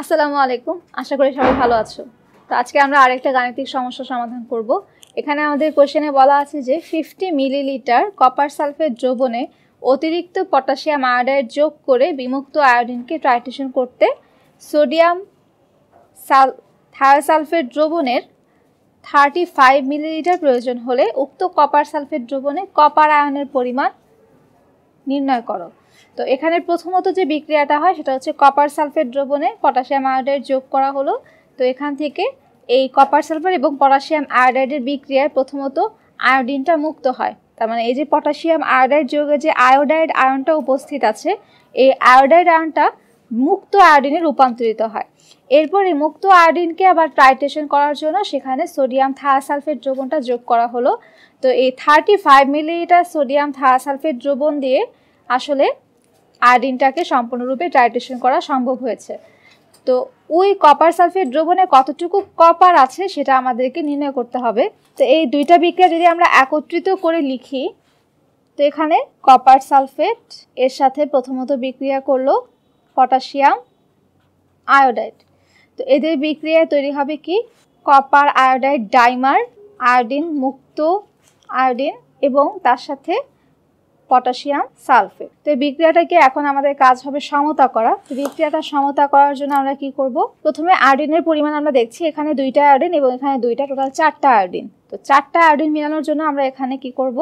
আসসালামু আলাইকুম। আশা করি সবাই ভালো আছো। তো আজকে আমরা আরেকটা গাণিতিক সমস্যা সমাধান করব। এখানে আমাদের কোশ্চেনে বলা আছে যে ফিফটি মিলিলিটার কপার সালফেট দ্রবণে অতিরিক্ত পটাশিয়াম আয়োডাইড যোগ করে বিমুক্ত আয়োডিনকে ট্রাইটেশন করতে সোডিয়াম সাল থায়োসালফেট দ্রবণের থার্টি ফাইভ মিলিলিটার প্রয়োজন হলে উক্ত কপার সালফেট দ্রবণে কপার আয়নের পরিমাণ নির্ণয় করো। তো এখানে প্রথমত যে বিক্রিয়াটা হয় সেটা হচ্ছে কপার সালফেট দ্রবণে পটাশিয়াম আয়োডাইড যোগ করা হলো। তো এখান থেকে এই কপার সালফার এবং পটাশিয়াম আয়োডাইডের বিক্রিয়ায় প্রথমত আয়োডিনটা মুক্ত হয়। তার মানে এই যে পটাশিয়াম আয়োডাইড যোগে যে আয়োডাইড আয়নটা উপস্থিত আছে, এই আয়োডাইড আয়নটা মুক্ত আয়োডিনে রূপান্তরিত হয়। এরপর মুক্ত আয়োডিনকে আবার ট্রাইটেশন করার জন্য সেখানে সোডিয়াম থায়াসালফেট দ্রবণটা যোগ করা হলো। তো এই thirty five millilitre sodium thiosulphate দ্রবণ দিয়ে আসলে আয়োডিনটাকে সম্পূর্ণরূপে ট্রাইটেশন করা সম্ভব হয়েছে। তো ওই কপার সালফেট দ্রবণে কতটুকু কপার আছে সেটা আমাদেরকে নির্ণয় করতে হবে। তো এই দুইটা বিক্রিয়া যদি আমরা একত্রিত করে লিখি, তো এখানে কপার সালফেট এর সাথে প্রথমত বিক্রিয়া করল পটাশিয়াম আয়োডাইড। তো এদের বিক্রিয়ায় তৈরি হবে কি? কপার আয়োডাইড ডাইমার, আয়োডিন মুক্ত আয়োডিন এবং তার সাথে পটাশিয়াম সালফেট। তো এই বিক্রিয়াটাকে এখন আমাদের কাজ হবে সমতা করা। বিক্রিয়াটা সমতা করার জন্য আমরা কি করব? প্রথমে আয়োডিনের পরিমাণ আমরা দেখছি। এখানে দুইটা আয়োডিন এবং এখানে দুইটা টোটাল চারটা আয়োডিন। তো চারটা আয়োডিন মেলানোর জন্য আমরা এখানে কি করব?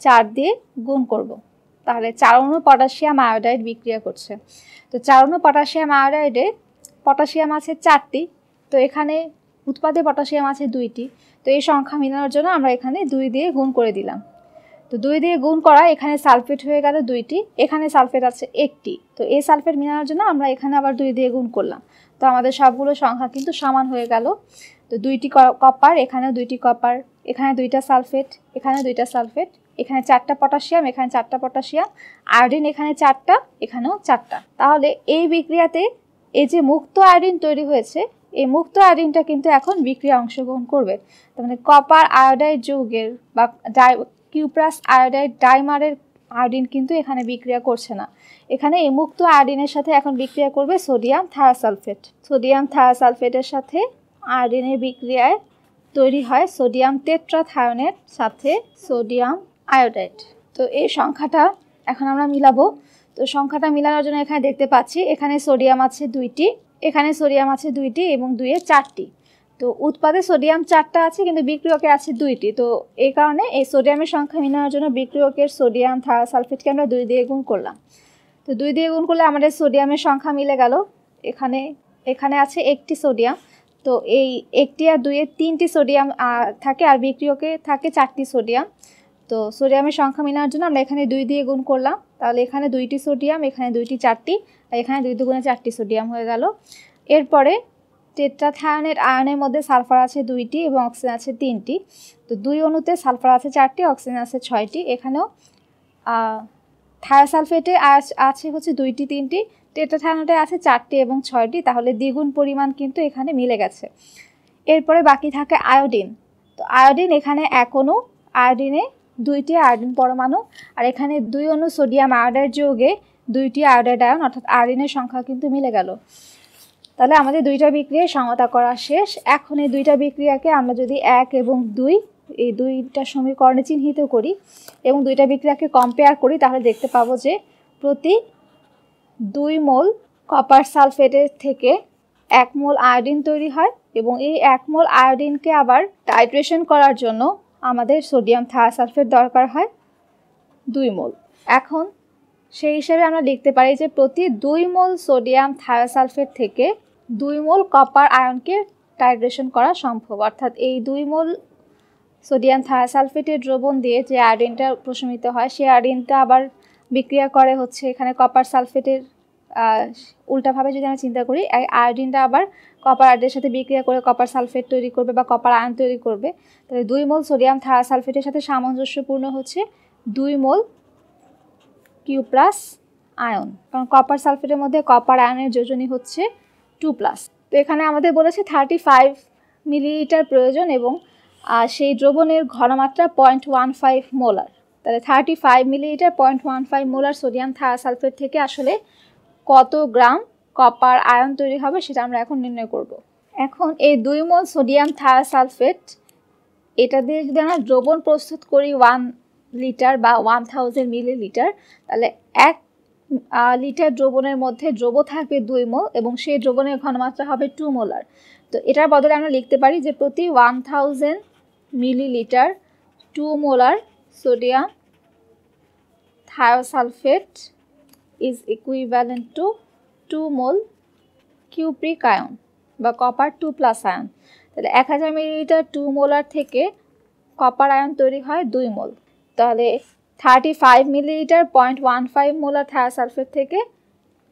চার দিয়ে গুণ করব। তাহলে চার অণু পটাশিয়াম আয়োডাইড বিক্রিয়া করছে। তো চার অণু পটাশিয়াম আয়োডাইডে পটাশিয়াম আছে চারটি। তো এখানে উৎপাদে পটাশিয়াম আছে দুইটি। তো এই সংখ্যা মেলানোর জন্য আমরা এখানে দুই দিয়ে গুণ করে দিলাম। তো দুই দিয়ে গুণ করা, এখানে সালফেট হয়ে গেল দুইটি, এখানে সালফেট আছে একটি। তো এই সালফেট মেলানোর জন্য আমরা এখানে আবার দুই দিয়ে গুণ করলাম। তো আমাদের সবগুলো সংখ্যা কিন্তু সমান হয়ে গেল। তো দুইটি কপার এখানেও দুইটি কপার এখানে দুইটা সালফেট এখানে দুইটা সালফেট, এখানে চারটা পটাশিয়াম এখানে চারটা পটাশিয়াম আয়োডিন এখানে চারটা, এখানেও চারটা। তাহলে এই বিক্রিয়াতে এই যে মুক্ত আয়োডিন তৈরি হয়েছে, এই মুক্ত আয়োডিনটা কিন্তু এখন বিক্রিয়া অংশগ্রহণ করবে। তার মানে কপার আয়োডাইড যৌগের বা কিউপ্রাস আয়োডাইড ডাইমারের আয়োডিন কিন্তু এখানে বিক্রিয়া করছে না। এখানে এই মুক্ত আয়োডিনের সাথে এখন বিক্রিয়া করবে সোডিয়াম থায়াসালফেট। সোডিয়াম থায়াসালফেটের সাথে আয়োডিনের বিক্রিয়ায় তৈরি হয় সোডিয়াম টেট্রাথায়নের সাথে সোডিয়াম আয়োডাইড। তো এই সংখ্যাটা এখন আমরা মিলাবো। তো সংখ্যাটা মিলানোর জন্য এখানে দেখতে পাচ্ছি, এখানে সোডিয়াম আছে দুইটি, এখানে সোডিয়াম আছে দুইটি এবং দুইয়ে চারটি। তো উৎপাদে সোডিয়াম চারটা আছে, কিন্তু বিক্রিয়কে আছে দুইটি। তো এই কারণে এই সোডিয়ামের সংখ্যা মিলানোর জন্য বিক্রিয়কের সোডিয়াম থায়াসালফেটকে আমরা দুই দিয়ে গুণ করলাম। তো দুই দিয়ে গুণ করলে আমাদের সোডিয়ামের সংখ্যা মিলে গেল। এখানে এখানে আছে একটি সোডিয়াম। তো এই একটি আর দুইয়ে তিনটি সোডিয়াম থাকে আর বিক্রিয়কে থাকে চারটি সোডিয়াম। তো সোডিয়ামের সংখ্যা মেলানোর জন্য আমরা এখানে দুই দিয়ে গুণ করলাম। তাহলে এখানে দুইটি সোডিয়াম, এখানে দুইটি চারটি, আর এখানে দুই দুগুণে চারটি সোডিয়াম হয়ে গেল। এরপরে টেট্রাথায়নের আয়নের মধ্যে সালফার আছে দুইটি এবং অক্সিজেন আছে তিনটি। তো দুই অণুতে সালফার আছে চারটি, অক্সিজেন আছে ছয়টি। এখানেও থায়োসালফেটে আছে হচ্ছে দুইটি, তিনটি, টেট্রাথায়নেটে আছে চারটি এবং ছয়টি। তাহলে দ্বিগুণ পরিমাণ কিন্তু এখানে মিলে গেছে। এরপরে বাকি থাকে আয়োডিন। তো আয়োডিন এখানে এক অণু, আয়োডিনে দুইটি আয়োডিন পরমাণু। আর এখানে দুই অণু সোডিয়াম আয়োডাইড যোগে দুইটি আয়োডাইড আয়ন, অর্থাৎ আয়োডিনের সংখ্যা কিন্তু মিলে গেল। তাহলে আমাদের দুইটা বিক্রিয়া সমতা করা শেষ। এখন এই দুইটা বিক্রিয়াকে আমরা যদি এক এবং দুই, এই দুইটা সমীকরণে চিহ্নিত করি এবং দুইটা বিক্রিয়াকে কম্পেয়ার করি, তাহলে দেখতে পাবো যে প্রতি দুই মোল কপার সালফেটের থেকে এক মোল আয়োডিন তৈরি হয় এবং এই এক মোল আয়োডিনকে আবার টাইট্রেশন করার জন্য আমাদের সোডিয়াম থায়াসালফেট দরকার হয় দুই মোল। এখন সেই হিসেবে আমরা লিখতে পারি যে প্রতি দুই মোল সোডিয়াম থায়াসালফেট থেকে দুই মোল কপার আয়নকে টাইট্রেশন করা সম্ভব। অর্থাৎ এই দুই মোল সোডিয়াম থায়াসালফেটের দ্রবণ দিয়ে যে আয়োডিনটা প্রশমিত হয়, সেই আয়োডিনটা আবার বিক্রিয়া করে হচ্ছে এখানে কপার সালফেটের উল্টাভাবে যদি আমরা চিন্তা করি আয়োডিনটা আবার কপার আয়োডের সাথে বিক্রিয়া করে কপার সালফেট তৈরি করবে বা কপার আয়ন তৈরি করবে। তাহলে দুই মোল সোডিয়াম থায়াসালফেটের সাথে সামঞ্জস্যপূর্ণ হচ্ছে দুই মোল কিউ প্লাস আয়ন কারণ কপার সালফেটের মধ্যে কপার আয়নের যোজনী হচ্ছে টু প্লাস তো এখানে আমাদের বলেছে থার্টি ফাইভ মিলিলিটার প্রয়োজন এবং সেই দ্রবণের ঘনমাত্রা পয়েন্ট ওয়ান ফাইভ মোলার তাহলে thirty five millilitre point one five molar sodium thiosulphate থেকে আসলে কত গ্রাম কপার আয়ন তৈরি হবে সেটা আমরা এখন নির্ণয় করব। এখন এই দুই মোল সোডিয়াম থায়োসালফেট এটা দিয়ে যদি আমরা দ্রবণ প্রস্তুত করি ওয়ান লিটার বা ওয়ান থাউজেন্ড মিলিলিটার তাহলে এক লিটার দ্রবণের মধ্যে দ্রব থাকবে দুই মোল এবং সেই দ্রবণের ঘনমাত্রা হবে টু মোলার তো এটার বদলে আমরা লিখতে পারি যে প্রতি one thousand millilitre two molar sodium thiosulphate is equivalent to two mole cupric ion বা কপার টু প্লাস আয়ন তাহলে এক হাজার মিলিলিটার টু মোলার থেকে কপার আয়ন তৈরি হয় দুই মোল। তাহলে thirty five millilitre point one five molar thiosulphate থেকে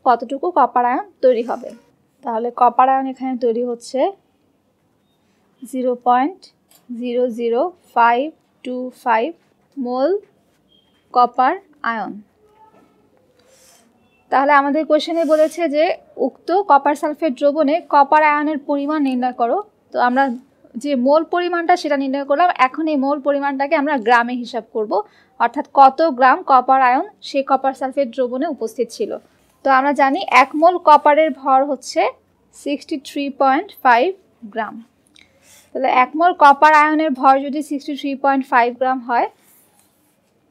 কতটুকু কপার আয়ন তৈরি হবে? তাহলে কপার আয়ন এখানে তৈরি হচ্ছে zero point zero zero five two five mole copper ion তাহলে আমাদের কোয়েশনে বলেছে যে, উক্ত কপার সালফেট দ্রবণে কপার আয়নের পরিমাণ নির্ণয় করো। তো আমরা যে মোল পরিমাণটা সেটা নির্ণয় করলাম। এখন এই মোল পরিমাণটাকে আমরা গ্রামে হিসাব করব। অর্থাৎ কত গ্রাম কপার আয়ন সে কপার সালফেট দ্রবণে উপস্থিত ছিল? তো আমরা জানি এক মোল কপারের ভর হচ্ছে sixty three point five gram. তাহলে এক মোল কপার আয়নের ভর যদি sixty three point five gram হয়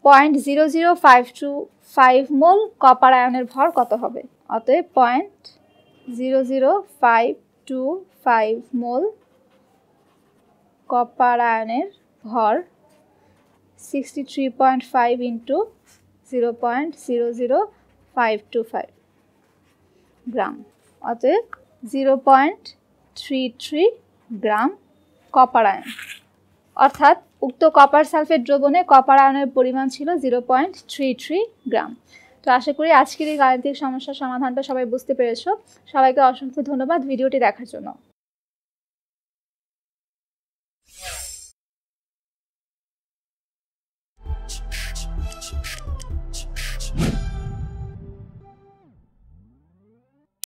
point zero zero five two five mole copper আয়নের ভর কত হবে? অতএব point zero zero five two five mole copper আয়নের ভর sixty three point five into zero point zero zero five two five gram. অতএব zero point three three gram copper ion অর্থাৎ উক্ত কপার সালফেট দ্রবণে কপার আয়নের পরিমাণ ছিল zero point three three gram. তো আশা করি আজকের এই গাণিতিক সমস্যার সমাধানটা সবাই বুঝতে পেরেছ। সবাইকে অসংখ্য ধন্যবাদ ভিডিওটি দেখার জন্য।